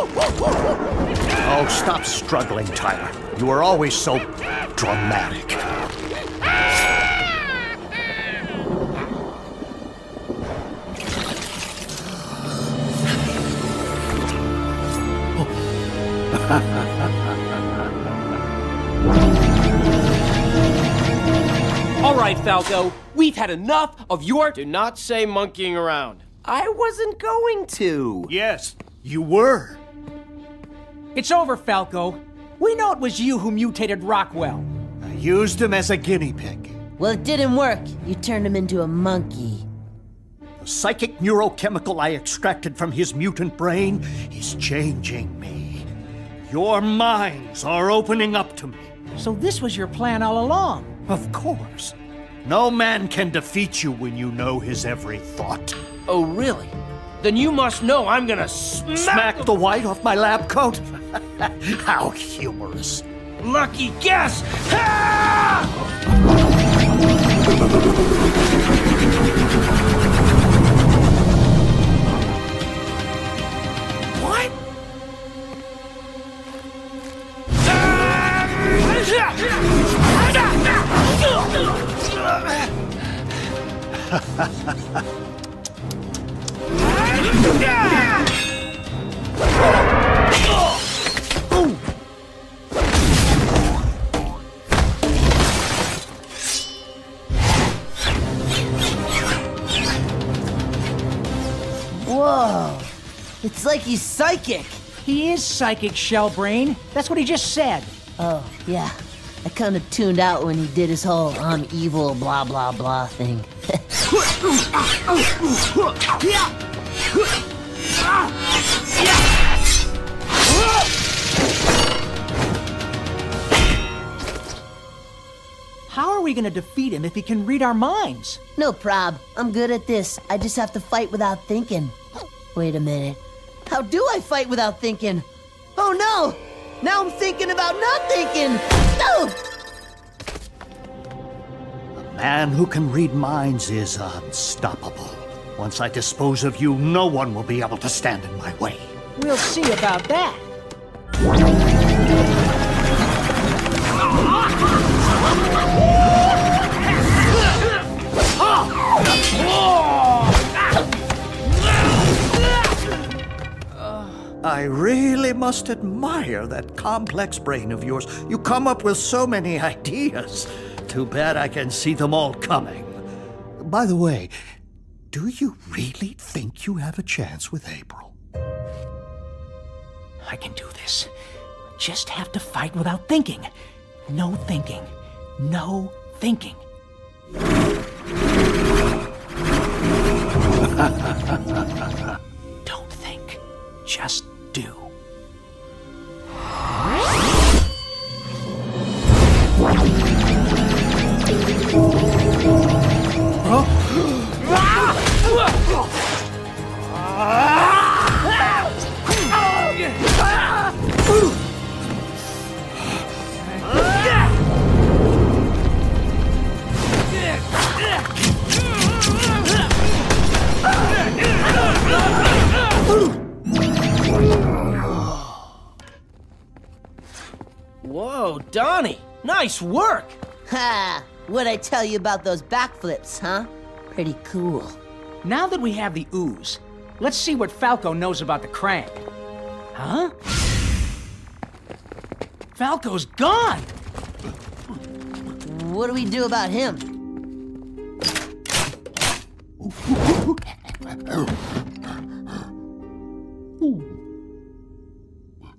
Oh, stop struggling, Tyler. You are always so dramatic. All right, Falco, we've had enough of your. Do not say monkeying around. I wasn't going to. Yes, you were. It's over, Falco. We know it was you who mutated Rockwell. I used him as a guinea pig. Well, it didn't work. You turned him into a monkey. The psychic neurochemical I extracted from his mutant brain is changing me. Your minds are opening up to me. So this was your plan all along. Of course. No man can defeat you when you know his every thought. Oh, really? Then you must know I'm gonna smack, Smack the white off my lab coat? How humorous. lucky guess. What? Whoa. It's like he's psychic. He is psychic, Shellbrain. That's what he just said. Oh, yeah. I kind of tuned out when he did his whole I'm evil, blah, blah, blah thing. How are we gonna defeat him if he can read our minds? no prob. I'm good at this. I just have to fight without thinking. Wait a minute. How do I fight without thinking? Oh no! Now I'm thinking about not thinking! No! A man who can read minds is unstoppable. Once I dispose of you, no one will be able to stand in my way. We'll see about that. Uh, I really must admire that complex brain of yours. You come up with so many ideas. Too bad I can see them all coming. By the way, do you really think you have a chance with April? I can do this. Just have to fight without thinking. No thinking. No thinking. Don't think. Just Whoa, Donnie, nice work. Ha! What'd I tell you about those backflips, huh? Pretty cool. Now that we have the ooze, let's see what Falco knows about the Kraang. Huh? Falco's gone! What do we do about him?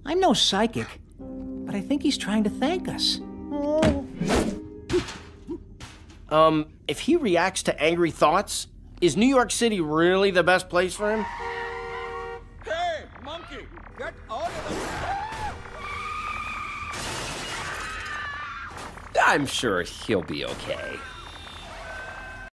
I'm no psychic, but I think he's trying to thank us. Um, if he reacts to angry thoughts, is New York City really the best place for him? Hey, monkey, get out of the... I'm sure he'll be okay.